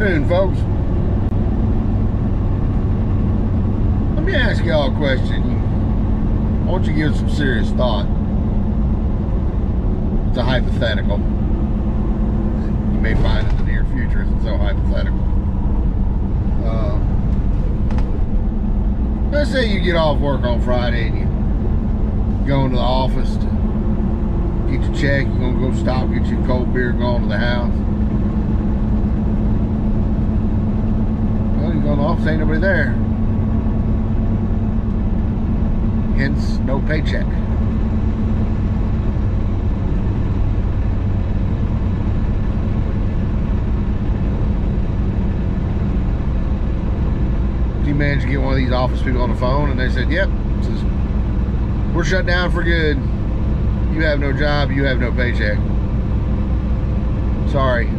afternoon, folks. Let me ask y'all a question. I want you to give some serious thought. It's a hypothetical. You may find in the near future it's so hypothetical. Uh, let's say you get off work on Friday and you go into the office to get your check. You're going to go stop, get your cold beer, go on to the house. Well, you go in the office, ain't nobody there. Hence, no paycheck. You managed to get one of these office people on the phone, and they said, "Yep, says, we're shut down for good. You have no job. You have no paycheck. Sorry."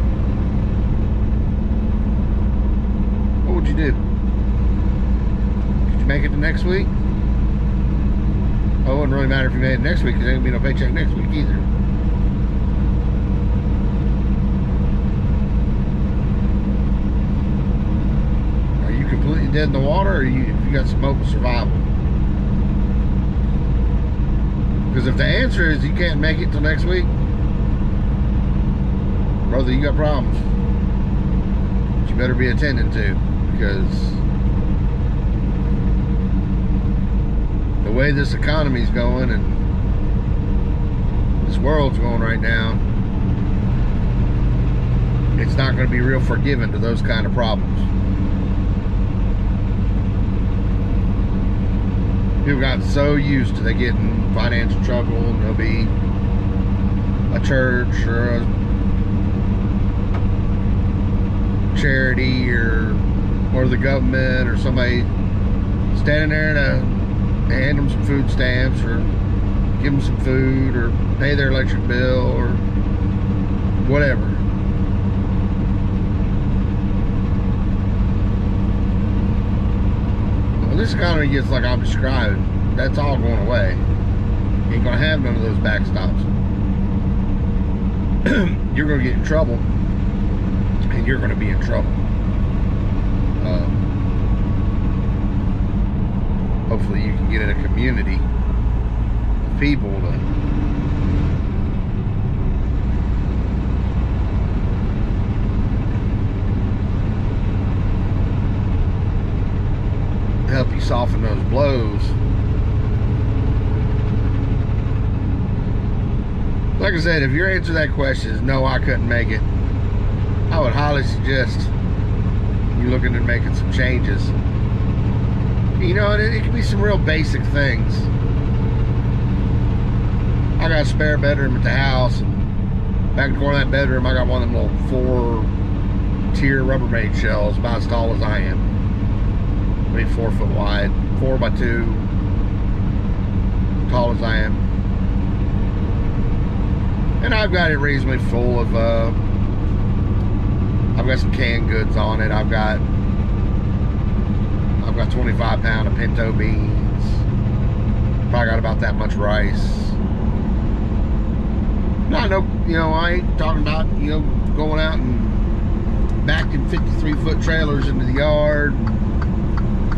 Would you do? Could you make it to next week? Oh, it wouldn't really matter if you made it next week because there ain't gonna be no paycheck next week either. Are you completely dead in the water or you, you got some hope of survival? Because if the answer is you can't make it till next week, brother, you got problems. You better be attending to because the way this economy's going and this world's going right now, it's not going to be real forgiving to those kind of problems. People got so used to they get in financial trouble and there'll be a church or a charity or or the government or somebody standing there to uh, hand them some food stamps or give them some food or pay their electric bill or whatever. When this economy gets like I'm describing, that's all going away. You ain't gonna have none of those backstops. you're gonna get in trouble, and you're gonna be in trouble. Um, hopefully, you can get in a community of people to help you soften those blows. Like I said, if your answer to that question is no, I couldn't make it, I would highly suggest you looking at making some changes. You know, it, it can be some real basic things. I got a spare bedroom at the house. Back in the corner of that bedroom, I got one of them little four-tier Rubbermaid shells, about as tall as I am. Maybe four foot wide, four by two, tall as I am. And I've got it reasonably full of, uh, I've got some canned goods on it. I've got, I've got 25 pound of pinto beans. Probably got about that much rice. Not no, you know, I ain't talking about, you know, going out and backing 53 foot trailers into the yard,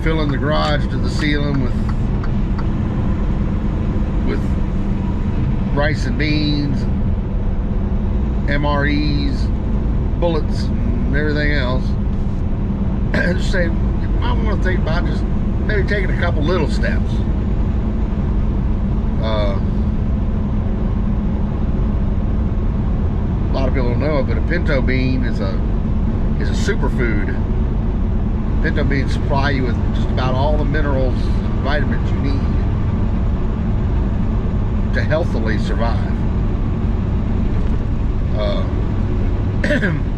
filling the garage to the ceiling with, with rice and beans, MREs, bullets, and everything else. and just say, I want to think about just maybe taking a couple little steps. Uh, a lot of people don't know it, but a pinto bean is a is a superfood. Pinto beans supply you with just about all the minerals and vitamins you need to healthily survive. Uh,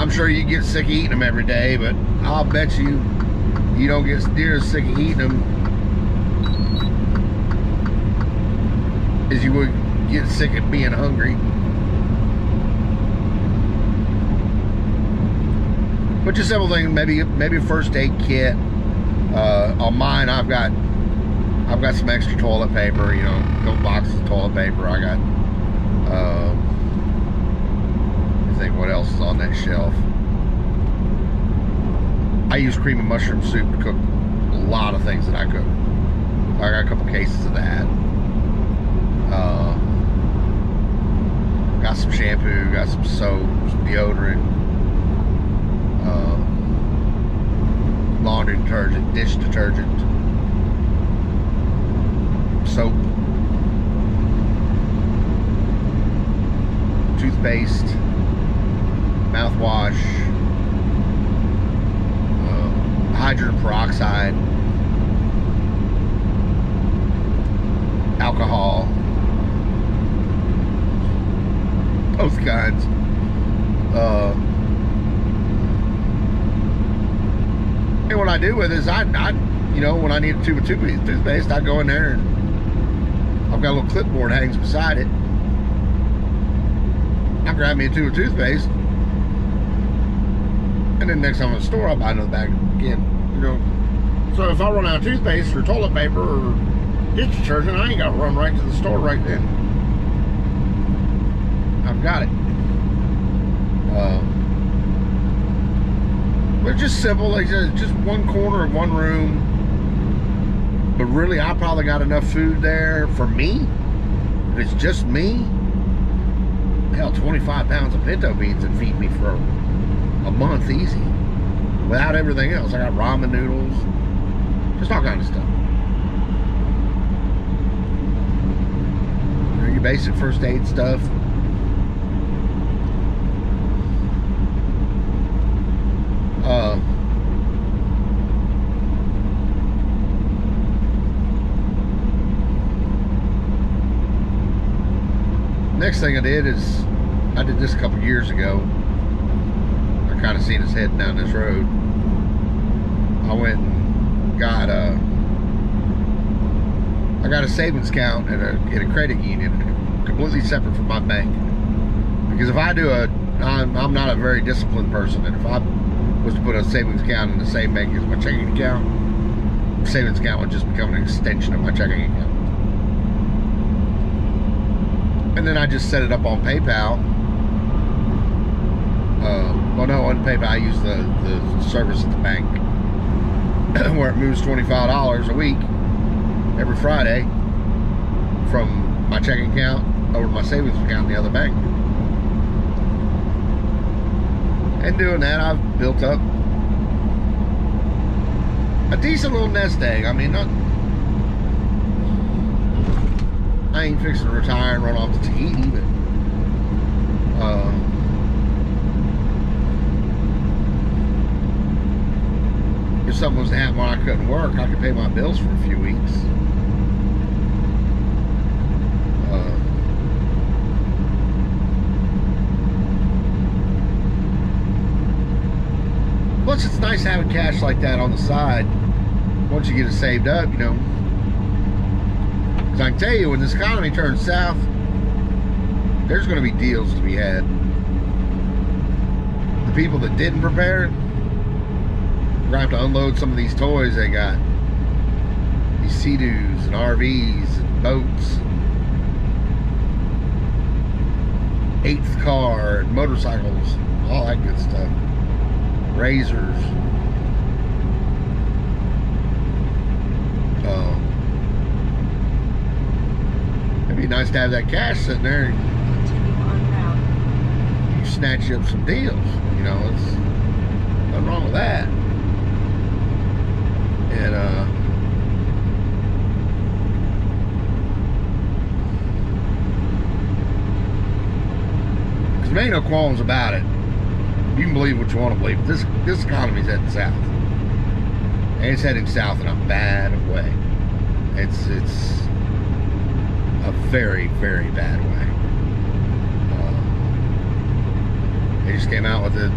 I'm sure you get sick of eating them every day, but I'll bet you you don't get near as sick of eating them as you would get sick of being hungry. But just simple thing, maybe maybe first aid kit. Uh, on mine, I've got I've got some extra toilet paper. You know, a boxes of toilet paper. I got. Uh, think what else is on that shelf. I use cream and mushroom soup to cook a lot of things that I cook. I got a couple cases of that. Uh, got some shampoo, got some soap, some deodorant, uh, laundry detergent, dish detergent, soap, toothpaste, mouthwash, uh, hydrogen peroxide, alcohol, those kinds. Uh, and what I do with it is I, I, you know, when I need a tube of toothpaste, I go in there and I've got a little clipboard hangs beside it. I grab me a tube of toothpaste, and then next time I'm in the store, I'll buy another bag again. You know, so if I run out of toothpaste or toilet paper or dish detergent, I ain't got to run right to the store right then. I've got it. Um, they're just simple, like just one corner of one room. But really, I probably got enough food there for me. It's just me, hell, 25 pounds of pinto beans would feed me for a month easy. Without everything else. I got ramen noodles, just all kind of stuff. Your basic first aid stuff. Uh, next thing I did is I did this a couple years ago. Kind of seen us heading down this road. I went and got a I got a savings account at a at a credit union, completely separate from my bank. Because if I do a, I'm, I'm not a very disciplined person, and if I was to put a savings account in the same bank as my checking account, savings account would just become an extension of my checking account. And then I just set it up on PayPal. Uh, well, no, on PayPal, I use the, the service at the bank where it moves $25 a week every Friday from my checking account over to my savings account in the other bank. And doing that, I've built up a decent little nest egg. I mean, not, I ain't fixing to retire and run off to Tahiti, but uh, if something was to happen when I couldn't work, I could pay my bills for a few weeks. Uh, plus, it's nice having cash like that on the side once you get it saved up, you know. Because I can tell you, when this economy turns south, there's going to be deals to be had. The people that didn't prepare, we're going to have to unload some of these toys they got. These Sea-Doos and RVs and boats. And Eighth car and motorcycles, all that good stuff. Razors. Um, it'd be nice to have that cash sitting there. You snatch up some deals. You know, it's nothing wrong with that. And uh, there ain't no qualms about it. You can believe what you want to believe. This this economy's heading south, and it's heading south in a bad way. It's it's a very very bad way. Uh, they just came out with the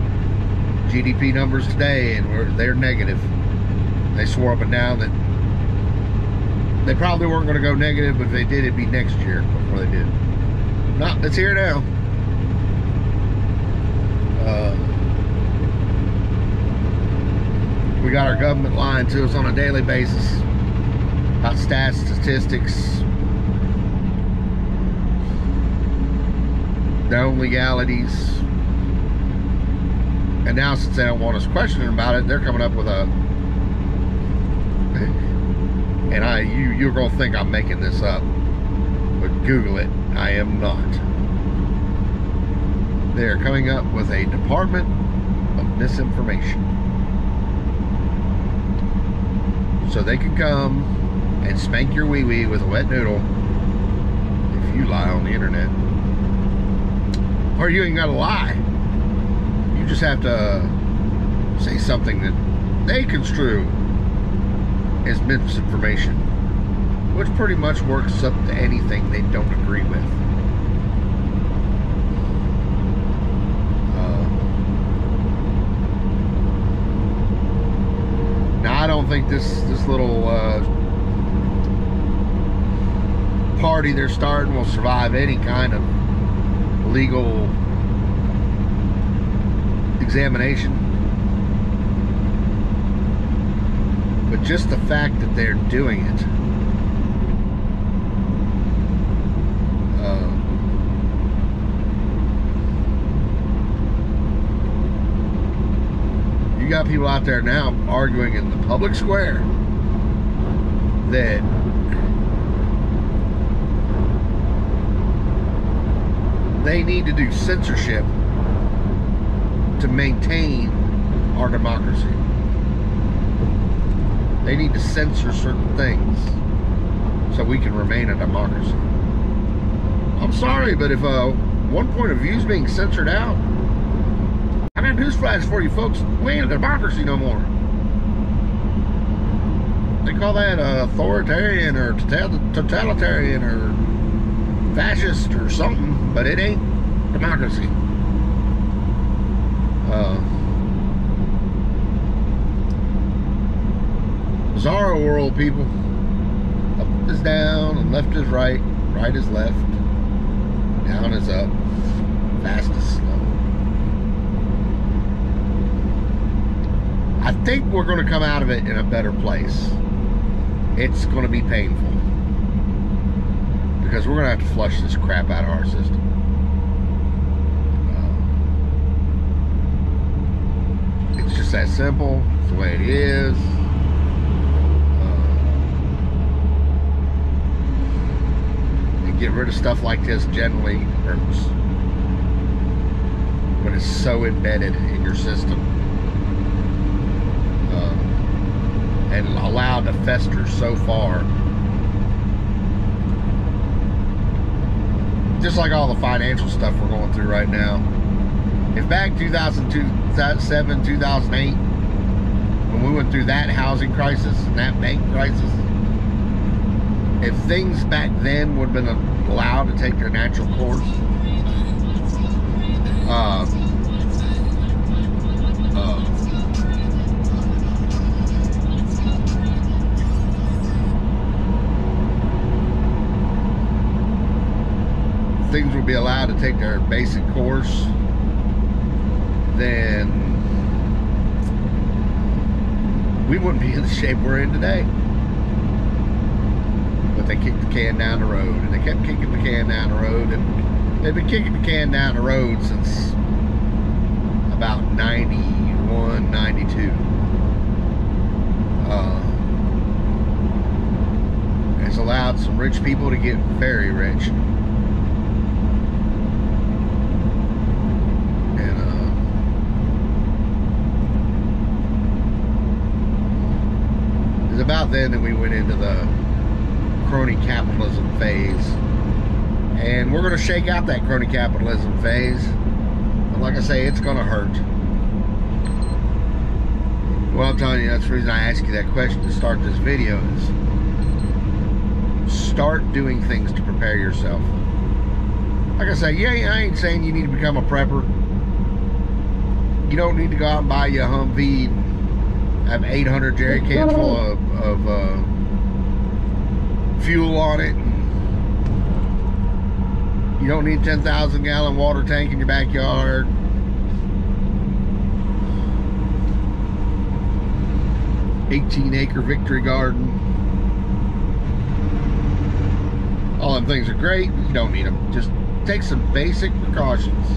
GDP numbers today, and we're, they're negative. They swore up and down that they probably weren't going to go negative, but if they did, it'd be next year before they did. No, it's here now. Uh, we got our government lying to us on a daily basis about stats, statistics, their own legalities. And now, since they don't want us questioning about it, they're coming up with a. And I, you, you're gonna think I'm making this up, but Google it. I am not. They are coming up with a Department of Misinformation, so they can come and spank your wee wee with a wet noodle if you lie on the internet. Or you ain't gotta lie. You just have to say something that they construe as misinformation, which pretty much works up to anything they don't agree with. Uh, now, I don't think this this little uh, party they're starting will survive any kind of legal examination. But just the fact that they're doing it. Uh, you got people out there now arguing in the public square that they need to do censorship to maintain our democracy. They need to censor certain things so we can remain a democracy. I'm sorry, but if uh, one point of view is being censored out, I got newsflash for you folks. We ain't a democracy no more. They call that uh, authoritarian or totalitarian or fascist or something, but it ain't democracy. Uh, bizarro world, people. Up is down and left is right, right is left, down is up, fast is slow. I think we're going to come out of it in a better place. It's going to be painful because we're going to have to flush this crap out of our system. Uh, it's just that simple. It's the way it is. Uh, and get rid of stuff like this generally hurts when it's so embedded in your system uh, and allowed to fester so far. just like all the financial stuff we're going through right now. If back 2007, 2008, when we went through that housing crisis and that bank crisis, if things back then would have been allowed to take their natural course, uh, uh, things would be allowed to take their basic course, then we wouldn't be in the shape we're in today. But they kicked the can down the road, and they kept kicking the can down the road, and they've been kicking the can down the road since about 91, 92. Uh, it's allowed some rich people to get very rich. It's about then that we went into the crony capitalism phase. And we're going to shake out that crony capitalism phase. But like I say, it's going to hurt. Well, I'm telling you, that's the reason I asked you that question to start this video is start doing things to prepare yourself. Like I say, yeah, I ain't saying you need to become a prepper. You don't need to go out and buy you a Humvee have 800 jerry cans full of, of uh, fuel on it. You don't need 10,000 gallon water tank in your backyard. Eighteen acre victory garden. All them things are great. You don't need them. Just take some basic precautions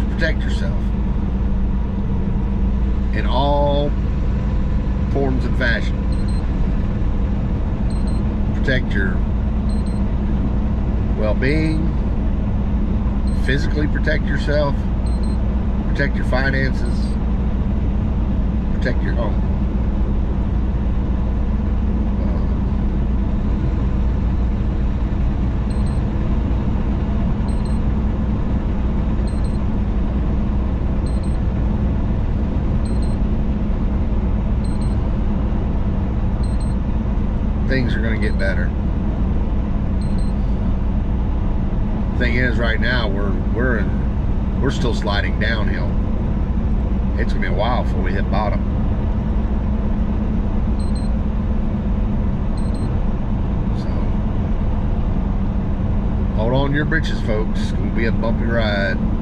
to protect yourself. in all forms and fashion. Protect your well-being, physically protect yourself, protect your finances, protect your home. Things are going to get better. Thing is, right now we're we're we're still sliding downhill. It's gonna be a while before we hit bottom. So hold on to your britches, folks. It's gonna be a bumpy ride.